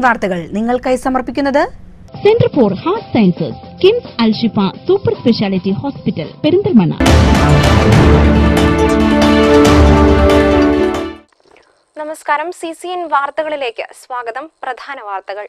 വാർത്തകൾ നിങ്ങൾക്കായി സമർപ്പിക്കുന്നത് centre for heart sciences KIMS Alshifa super speciality hospital Perinthalmanna നമസ്കാരം. സി സി എൻ വാർത്തകളിലേക്ക് സ്വാഗതം. പ്രധാന വാർത്തകൾ.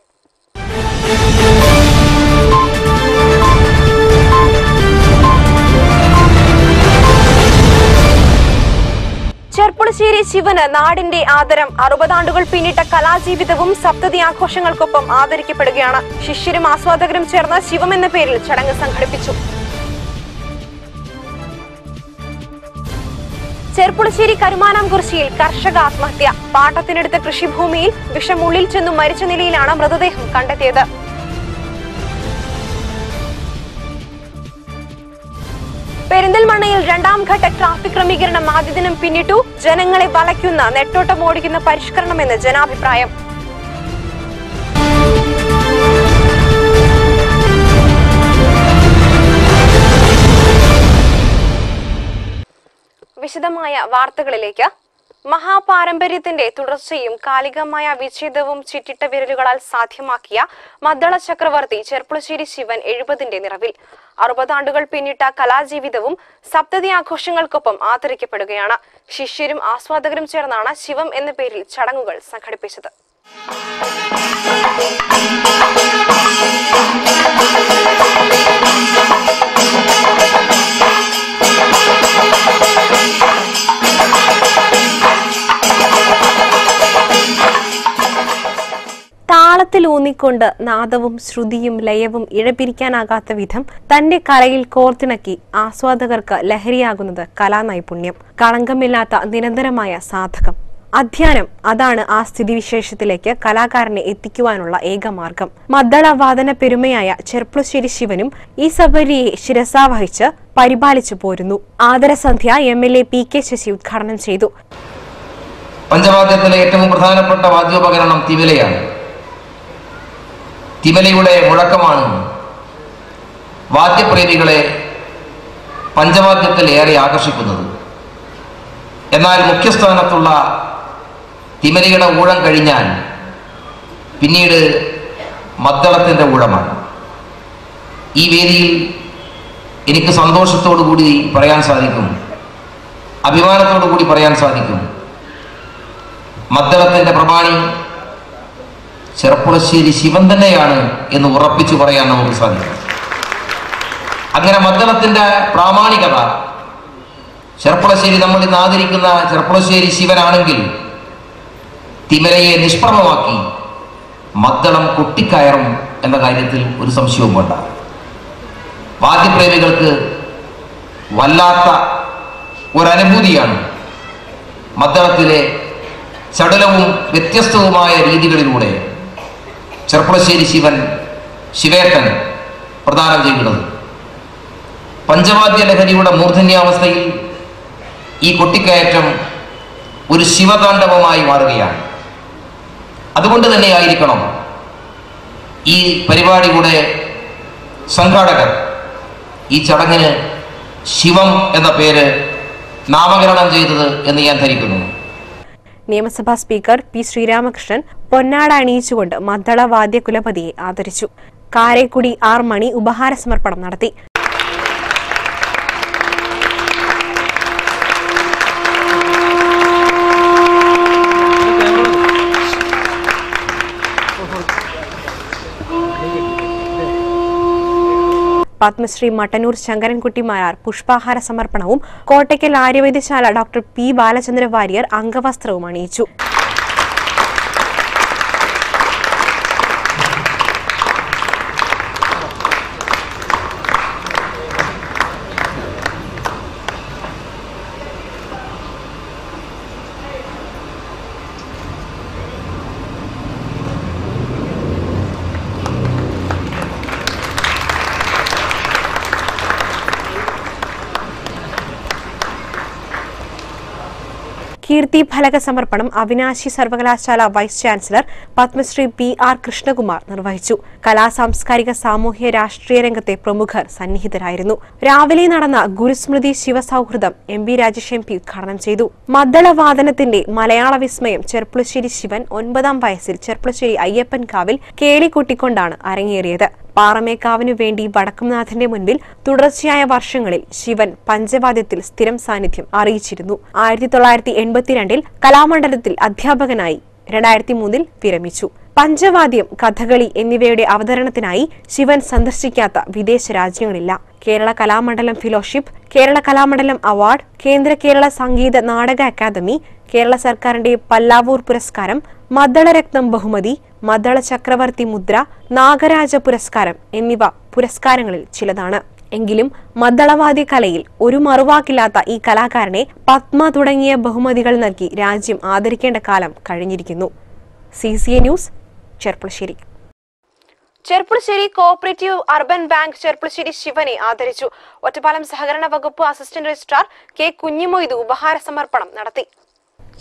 ചെർപ്പുളശ്ശേരി ശിവന് നാടിന്റെ ആദരം. അറുപതാണ്ടുകൾ പിന്നിട്ട കലാജീവിതവും സപ്തതി ആഘോഷങ്ങൾക്കൊപ്പം ആദരിക്കപ്പെടുകയാണ്. ശിഷ്യരും ആസ്വാദകരും ചേർന്ന് ശിവം എന്ന പേരിൽ ചടങ്ങ് സംഘടിപ്പിച്ചു. ചെർപ്പുളശ്ശേരി കരുമാനാംകുറിശ്ശിയിൽ കർഷക ആത്മഹത്യ. പാട്ടത്തിനെടുത്ത കൃഷിഭൂമിയിൽ വിഷമുള്ളിൽ ചെന്നു മരിച്ച നിലയിലാണ് മൃതദേഹം കണ്ടെത്തിയത്. പെരിന്തൽമണ്ണയിൽ രണ്ടാം ഘട്ട ട്രാഫിക് ക്രമീകരണം ആദ്യ ദിനം പിന്നിട്ടു. ജനങ്ങളെ വലയ്ക്കുന്ന നെട്ടോട്ടം ഓടിക്കുന്ന പരിഷ്കരണമെന്ന് ജനാഭിപ്രായം. വിശദമായ വാർത്തകളിലേക്ക് മഹാപാരമ്പര്യത്തിന്റെ തുടർച്ചയും കാലികമായ വിച്ഛേദവും ചിറ്റിട്ട വിരലുകളാൽ സാധ്യമാക്കിയ മദ്ദള ചക്രവർത്തി ചെർപ്പുളശ്ശേരി ശിവൻ എഴുപതിന്റെ നിറവിൽ. അറുപതാണ്ടുകൾ പിന്നിട്ട കലാജീവിതവും സപ്തതി ആഘോഷങ്ങൾക്കൊപ്പം ആദരിക്കപ്പെടുകയാണ്. ശിഷ്യരും ആസ്വാദകരും ചേർന്നാണ് ശിവം എന്ന പേരിൽ ചടങ്ങുകൾ സംഘടിപ്പിച്ചത്. താളത്തിൽ ഊന്നിക്കൊണ്ട് നാദവും ശ്രുതിയും ലയവും ഇഴപിരിക്കാനാകാത്ത വിധം തന്റെ കലയിൽ കോർത്തിണക്കി ആസ്വാദകർക്ക് ലഹരിയാകുന്നത് കലാനൈപുണ്യം കളങ്കമില്ലാത്ത നിരന്തരമായ സാധകം. അധ്യാനം അതാണ് ആ സ്ഥിതിവിശേഷത്തിലേക്ക് കലാകാരനെ എത്തിക്കുവാനുള്ള ഏക മാർഗം. മദ്ദള വാദന പെരുമയായ ചെർപ്പുളശ്ശേരി ശിവനും ഈ സബരിയെ ശിരസാവഹിച്ച് പരിപാലിച്ചു പോരുന്നു. ആദരസന്ധ്യ M L A P K Sasi ഉദ്ഘാടനം ചെയ്തു. പഞ്ചവാദ്യത്തിലെ ഏറ്റവും പ്രധാനപ്പെട്ട വാദ്യോപകരണം തിമിലയാണ്. തിമിലയുടെ മുഴക്കമാണ്. വാദ്യപ്രേമികളെ പഞ്ചവാദ്യത്തിൽ ഏറെ ആകർഷിക്കുന്നത്. എന്നാൽ മുഖ്യസ്ഥാനത്തുള്ള തിമലയുടെ ഊഴം കഴിഞ്ഞാൽ പിന്നീട് മദ്ദളത്തിന്റെ ഊഴമാണ്. ഈ വേദിയിൽ എനിക്ക് സന്തോഷത്തോടു കൂടി പറയാൻ സാധിക്കും. അഭിമാനത്തോടു കൂടി പറയാൻ സാധിക്കും. മദ്ദളത്തിന്റെ പ്രമാണി ചെറുപ്പുളശ്ശേരി ശിവൻ തന്നെയാണ് എന്ന് ഉറപ്പിച്ചു പറയാൻ നമുക്ക് സാധിക്കും. അങ്ങനെ മദ്ദളത്തിന്റെ പ്രാമാണികത. ചെറുപ്പുളശ്ശേരി നമ്മൾ ഇന്ന് ആദരിക്കുന്ന ചെറുപ്പുളശ്ശേരി ശിവനാണെങ്കിൽ തിമരയെ നിഷ്പ്രഭമാക്കി മദ്ദളം കൊട്ടിക്കയറും എന്ന കാര്യത്തിൽ ഒരു സംശയവും വേണ്ട. വാദ്യപ്രേമികൾക്ക് വല്ലാത്ത ഒരനുഭൂതിയാണ് മദ്ദളത്തിലെ ചടുലവും വ്യത്യസ്തവുമായ രീതികളിലൂടെ ചെർപ്പുളശ്ശേരി ശിവൻ ശിവേട്ടൻ പ്രദാനം ചെയ്യുന്നത് പഞ്ചവാദ്യ ലഹരിയുടെ മൂർധന്യാവസ്ഥയിൽ ഈ കൊട്ടിക്കയറ്റം ഒരു ശിവതാണ്ഡവമായി മാറുകയാണ്. അതുകൊണ്ട് തന്നെ ആയിരിക്കണം ഈ പരിപാടിയുടെ സംഘാടകർ ഈ ചടങ്ങിന് ശിവം എന്ന പേര് നാമകരണം ചെയ്തത് എന്ന് ഞാൻ ധരിക്കുന്നു. നിയമസഭാ സ്പീക്കർ പി ശ്രീരാമകൃഷ്ണൻ പൊന്നാട അണിയിച്ചുകൊണ്ട് മദ്ദള വാദ്യ കുലപതിയെ ആദരിച്ചു. കാരേക്കുടി ആർ മണി ഉപഹാര സമർപ്പണം നടത്തി. പത്മശ്രീ മട്ടന്നൂർ ശങ്കരൻകുട്ടി മാരാർ പുഷ്പാഹാര സമർപ്പണവും കോട്ടയ്ക്കൽ ആര്യവൈദ്യശാല ഡോക്ടർ പി ബാലചന്ദ്ര വാര്യർ അംഗവസ്ത്രവും അണിയിച്ചു. കീർത്തി ഫലക സമർപ്പണം അവിനാശി സർവകലാശാല vice chancellor Padmashri P R Krishnakumar നിർവഹിച്ചു. കലാ സാംസ്കാരിക സാമൂഹ്യ രാഷ്ട്രീയ രംഗത്തെ പ്രമുഖർ സന്നിഹിതരായിരുന്നു. രാവിലെ നടന്ന ഗുരുസ്മൃതി ശിവസൗഹൃദം M B Rajesh M P ഉദ്ഘാടനം ചെയ്തു. മദ്ദളവാദനത്തിന്റെ മലയാള വിസ്മയം ചെർപ്പുളശ്ശേരി ശിവൻ ഒൻപതാം വയസ്സിൽ ചെർപ്പുളശ്ശേരി അയ്യപ്പൻകാവിൽ കേളികൂട്ടിക്കൊണ്ടാണ് അരങ്ങേറിയത്. പാറമേക്കാവിനു വേണ്ടി വടക്കുംനാഥന്റെ മുൻപിൽ തുടർച്ചയായ വർഷങ്ങളിൽ ശിവൻ പഞ്ചവാദ്യത്തിൽ സ്ഥിരം സാന്നിധ്യം അറിയിച്ചിരുന്നു. ആയിരത്തി തൊള്ളായിരത്തി എൺപത്തിരണ്ടിൽ കലാമണ്ഡലത്തിൽ അധ്യാപകനായി രണ്ടായിരത്തി മൂന്നിൽ വിരമിച്ചു. പഞ്ചവാദ്യം കഥകളി എന്നിവയുടെ അവതരണത്തിനായി ശിവൻ സന്ദർശിക്കാത്ത വിദേശ രാജ്യങ്ങളില്ല. കേരള കലാമണ്ഡലം ഫെലോഷിപ്പ് കേരള കലാമണ്ഡലം അവാർഡ് കേന്ദ്ര കേരള സംഗീത നാടക അക്കാദമി കേരള സർക്കാരിന്റെ പല്ലാവൂർ പുരസ്കാരം മദ്ദളരത്നം ബഹുമതി മദ്ദള ചക്രവർത്തി മുദ്ര നാഗരാജ പുരസ്കാരം എന്നിവ പുരസ്കാരങ്ങളിൽ ചിലതാണ്. എങ്കിലും മദ്ദളവാദി കലയിൽ ഒരു മറുവാക്കില്ലാത്ത ഈ കലാകാരനെ പത്മ തുടങ്ങിയ ബഹുമതികൾ നൽകി രാജ്യം ആദരിക്കേണ്ട കാലം കഴിഞ്ഞിരിക്കുന്നു. C C A news Cherpulassery. Cherpulassery cooperative urban bank Cherpulassery ശിവനെ ആദരിച്ചു. ഒറ്റപ്പാലം സഹകരണ വകുപ്പ് അസിസ്റ്റന്റ് രജിസ്ട്രാർ കെ കുഞ്ഞിമൊയ്തു ഉപഹാര സമർപ്പണം നടത്തി.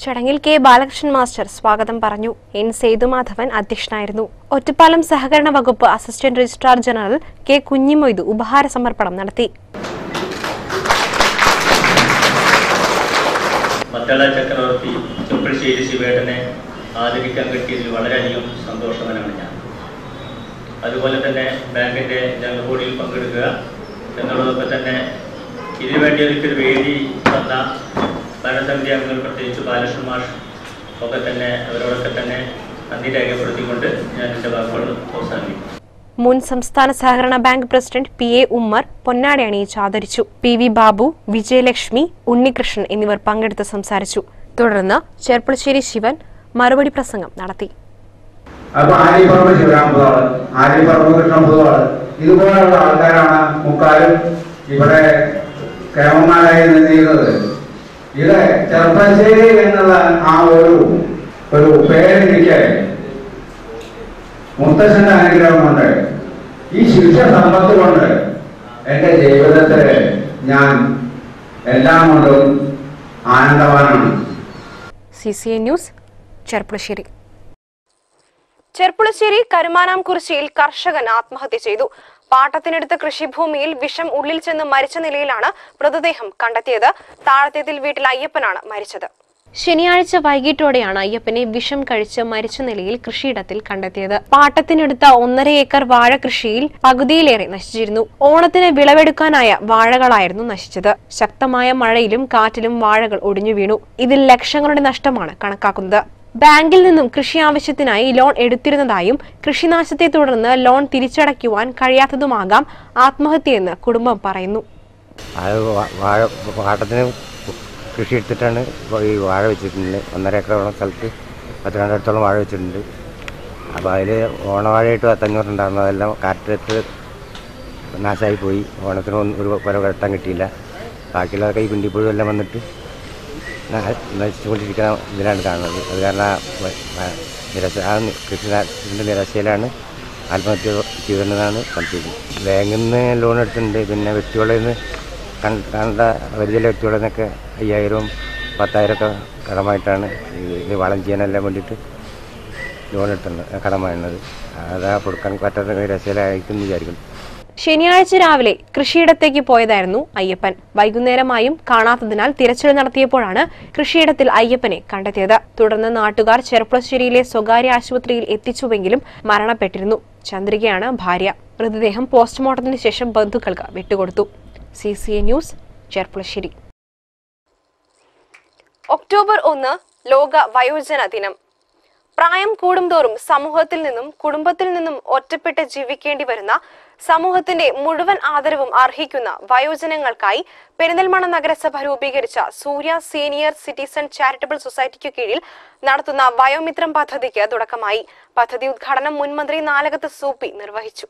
ചടങ്ങിൽ കെ ബാലകൃഷ്ണൻ മാസ്റ്റർ സ്വാഗതം പറഞ്ഞു. എൻ സേതുമാധവൻ അധ്യക്ഷനായിരുന്നു. ഒറ്റപ്പാലം സഹകരണ വകുപ്പ് assistant registrar general K Kunhimoidu ഉപഹാര സമർപ്പണം നടത്തി. മദ്ദള ചക്രവർത്തി ചുപ്പളശ്ശേരി ശിവേട്ടനെ ആദരിക്കാൻ കിട്ടിയതിൽ അതുപോലെ തന്നെ ബാങ്കിന്റെ ജനകൂടിയിൽ പങ്കെടുക്കുക എന്നുള്ളതൊക്കെ തന്നെ ഇതിനുവേണ്ടി എനിക്കൊരു വേദി തന്ന ഭരണസമിതി അംഗങ്ങൾ പ്രത്യേകിച്ച് ബാലകൃഷ്ണൻ മാഷ് ഒക്കെ തന്നെ അവരോടൊക്കെ തന്നെ നന്ദി രേഖപ്പെടുത്തിക്കൊണ്ട് ഞാൻ എന്റെ വാക്കുകൾ അവസാനിപ്പിക്കും മുൻ സംസ്ഥാന സഹകരണ bank president P A Ummer പൊന്നാടി അണിയിച്ച് ആദരിച്ചു. പി വി ബാബു വിജയലക്ഷ്മി ഉണ്ണികൃഷ്ണൻ എന്നിവർ പങ്കെടുത്ത് സംസാരിച്ചു. തുടർന്ന് ചെർപ്പുളശ്ശേരി ശിവൻ മറുപടി പ്രസംഗം നടത്തി. അപ്പൊ ആര്യപ്പറമ്പ് ശിവരാമപുതാൾ ആര്യപ്പറമ്പ് കൃഷ്ണപുതാൾ ഇതുപോലുള്ള ആൾക്കാരാണ് മുക്കാലും ഇവിടെ കേമന്മാരായി നിന്നിരുന്നത് ഇത് ചെറുപ്പശ്ശേരി എന്നുള്ള ആ ഒരു ഒരു പേരെനിക്ക് മുത്തശ്ശന്റെ അനുഗ്രഹം കൊണ്ട് ഈ ശിക്ഷ സമ്പത്ത് കൊണ്ട് എന്റെ ജീവിതത്തിൽ ഞാൻ എല്ലാം കൊണ്ടും ആനന്ദവാനാണ്. C C A news Cherpulassery. Cherpulassery കരുമാനാംകുറിശ്ശിയിൽ കർഷകൻ ആത്മഹത്യ ചെയ്തു. പാട്ടത്തിനെടുത്ത കൃഷിഭൂമിയിൽ വിഷം ഉള്ളിൽ ചെന്ന് മരിച്ച നിലയിലാണ് മൃതദേഹം കണ്ടെത്തിയത്. താഴത്തേതിൽ വീട്ടിൽ അയ്യപ്പനാണ് മരിച്ചത്. ശനിയാഴ്ച വൈകിട്ടോടെയാണ് അയ്യപ്പനെ വിഷം കഴിച്ച് മരിച്ച നിലയിൽ കൃഷിയിടത്തിൽ കണ്ടെത്തിയത്. പാട്ടത്തിനെടുത്ത ഒന്നര ഏക്കർ വാഴ കൃഷിയിൽ പകുതിയിലേറെ നശിച്ചിരുന്നു. ഓണത്തിന് വിളവെടുക്കാനായ വാഴകളായിരുന്നു നശിച്ചത്. ശക്തമായ മഴയിലും കാറ്റിലും വാഴകൾ ഒടിഞ്ഞു വീണു. ഇതിൽ ലക്ഷങ്ങളുടെ നഷ്ടമാണ് കണക്കാക്കുന്നത്. ബാങ്കിൽ നിന്നും കൃഷി ആവശ്യത്തിനായി ലോൺ എടുത്തിരുന്നതായും കൃഷിനാശത്തെ തുടർന്ന് ലോൺ തിരിച്ചടയ്ക്കുവാൻ കഴിയാത്തതുമാകാം ആത്മഹത്യയെന്ന് കുടുംബം പറയുന്നു. കൃഷി എടുത്തിട്ടാണ് ഈ വാഴ വെച്ചിട്ടുണ്ട്. ഒന്നര ഏക്കറോളം സ്ഥലത്ത് പത്ത് പത്തിരണ്ടടുത്തോളം വാഴ വെച്ചിട്ടുണ്ട്. അപ്പോൾ അതിൽ ഓണവാഴയായിട്ട് പത്തഞ്ഞൂറുണ്ടായിരുന്നു. അതെല്ലാം കാറ്റത്ത് നാശമായി പോയി. ഓണത്തിന് ഒരു പുര വെട്ടാൻ കിട്ടിയില്ല. ബാക്കിയുള്ളതൊക്കെ ഈ പിണ്ടിപ്പുഴു എല്ലാം വന്നിട്ട് നശിച്ചുകൊണ്ടിരിക്കുന്ന ഇതിലാണ് കാണുന്നത്. അത് കാരണം നിരശ ആ നി- കൃഷി ഇതിന്റെ നിരാശയിലാണ് ആത്മഹത്യ ചെയ്തതെന്നാണ് സംശയിക്കുന്നത് ബാങ്കിൽ നിന്ന് ലോൺ എടുത്തിട്ടുണ്ട്. പിന്നെ വ്യക്തികളിൽ നിന്ന് കണ്ട വലിയ വ്യക്തികളിൽ നിന്നൊക്കെ അയ്യായിരവും പത്തായിരം ഒക്കെ കടമായിട്ടാണ് ഇത് വളം ചെയ്യാനെല്ലാം വേണ്ടിയിട്ട് ലോൺ എടുത്തിട്ടുണ്ട് കടമായിരുന്നത്. അതാ കൊടുക്കാൻ പറ്റാത്ത നിരാശയിലായിരിക്കും വിചാരിക്കുന്നു. ശനിയാഴ്ച രാവിലെ കൃഷിയിടത്തേക്ക് പോയതായിരുന്നു അയ്യപ്പൻ. വൈകുന്നേരമായും കാണാത്തതിനാൽ തിരച്ചിൽ നടത്തിയപ്പോഴാണ് കൃഷിയിടത്തിൽ അയ്യപ്പനെ കണ്ടെത്തിയത്. തുടർന്ന് നാട്ടുകാർ ചെറുപ്പശ്ശേരിയിലെ സ്വകാര്യ ആശുപത്രിയിൽ എത്തിച്ചുവെങ്കിലും മരണപ്പെട്ടിരുന്നു. ചന്ദ്രികയാണ് ഭാര്യ. മൃതദേഹം പോസ്റ്റ്മോർട്ടത്തിന് ശേഷം ബന്ധുക്കൾക്ക് വിട്ടുകൊടുത്തു. C C A news Cherpulassery. October ഒന്ന് ലോക വയോജന ദിനം. പ്രായം കൂടുംതോറും സമൂഹത്തിൽ നിന്നും കുടുംബത്തിൽ നിന്നും ഒറ്റപ്പെട്ട് ജീവിക്കേണ്ടി വരുന്ന സമൂഹത്തിന്റെ മുഴുവൻ ആദരവും അർഹിക്കുന്ന വയോജനങ്ങൾക്കായി പെരിന്തൽമണ്ണ നഗരസഭ രൂപീകരിച്ച സൂര്യ സീനിയർ സിറ്റിസൺ ചാരിറ്റബിൾ സൊസൈറ്റിക്ക് കീഴിൽ നടത്തുന്ന വയോമിത്രം പദ്ധതിക്ക് തുടക്കമായി. പദ്ധതി ഉദ്ഘാടനം മുൻമന്ത്രി നാലകത്ത് സൂപ്പി നിർവഹിച്ചു.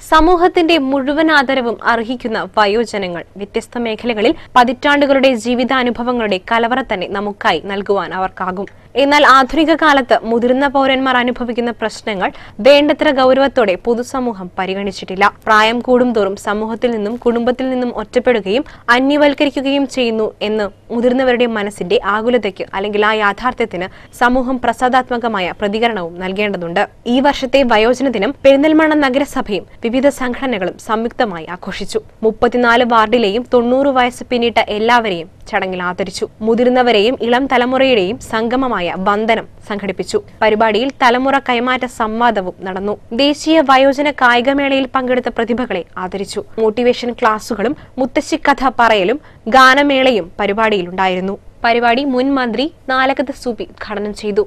സമൂഹത്തിന്റെ മുഴുവൻ ആദരവും അർഹിക്കുന്ന വയോജനങ്ങൾ വ്യത്യസ്ത മേഖലകളിൽ പതിറ്റാണ്ടുകളുടെ ജീവിതാനുഭവങ്ങളുടെ കലവറ തന്നെ നമുക്കായി നൽകുവാൻ അവർക്കാകും. എന്നാൽ ആധുനിക കാലത്ത് മുതിർന്ന പൗരന്മാർ അനുഭവിക്കുന്ന പ്രശ്നങ്ങൾ വേണ്ടത്ര ഗൗരവത്തോടെ പൊതുസമൂഹം പരിഗണിച്ചിട്ടില്ല. പ്രായം കൂടുംതോറും സമൂഹത്തിൽ നിന്നും കുടുംബത്തിൽ നിന്നും ഒറ്റപ്പെടുകയും അന്യവൽക്കരിക്കുകയും ചെയ്യുന്നു എന്ന് മുതിർന്നവരുടെ മനസ്സിന്റെ ആകുലതയ്ക്ക് അല്ലെങ്കിൽ ആ യാഥാർത്ഥ്യത്തിന് സമൂഹം പ്രസാദാത്മകമായ പ്രതികരണവും നൽകേണ്ടതുണ്ട്. ഈ വർഷത്തെ വയോജന ദിനം പെരിന്തൽമണ്ണ നഗരസഭയും വിവിധ സംഘടനകളും സംയുക്തമായി ആഘോഷിച്ചു. മുപ്പത്തിനാല് വാർഡിലെയും തൊണ്ണൂറ് വയസ്സ് പിന്നിട്ട എല്ലാവരെയും ചടങ്ങിൽ ആദരിച്ചു. മുതിർന്നവരെയും ഇളം തലമുറയുടെയും സംഗമമായ വന്ദനം സംഘടിപ്പിച്ചു. പരിപാടിയിൽ തലമുറ കൈമാറ്റ സംവാദവും നടന്നു. ദേശീയ വയോജന കായികമേളയിൽ പങ്കെടുത്ത പ്രതിഭകളെ ആദരിച്ചു. മോട്ടിവേഷൻ ക്ലാസുകളും മുത്തശ്ശി കഥ പറയലും ഗാനമേളയും പരിപാടിയിലുണ്ടായിരുന്നു പരിപാടി മുൻ മന്ത്രി നാലകത്ത് സൂപി ഉദ്ഘാടനം ചെയ്തു.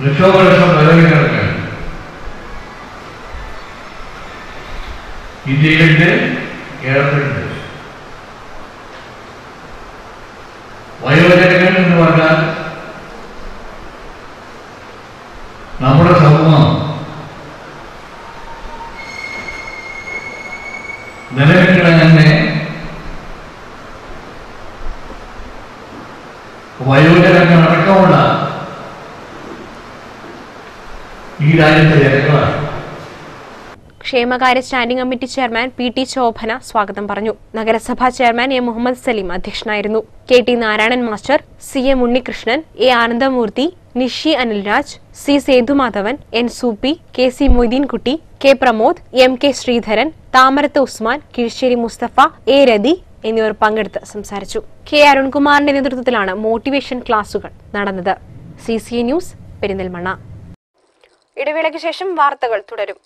லட்சோப லட்சம் பதவிகளுக்கு இது இருந்து இழந்துள்ளது வயோஜனங்கள் என்று வந்தால் ഈ രാജ്യത്തെ ജനങ്ങളാണ്. ക്ഷേമകാര്യ standing committee chairman P T Sobhana സ്വാഗതം പറഞ്ഞു. നഗരസഭാ ചെയർമാൻ എ മുഹമ്മദ് സലീം അധ്യക്ഷനായിരുന്നു. K T Narayanan master C M Unnikrishnan A Anandamoorthy Nishi Anilraj C Sethumadhavan N Sooppy K C Moideenkutty K Pramod M K Sreedharan Thamarath Usman Kizhissery Mustafa A Rathi എന്നിവർ പങ്കെടുത്ത് സംസാരിച്ചു. K അരുൺകുമാറിന്റെ നേതൃത്വത്തിലാണ് motivation ക്ലാസുകൾ നടന്നത്. C C news Perinthalmanna. ഇടവേളയ്ക്ക് ശേഷം വാർത്തകൾ തുടരും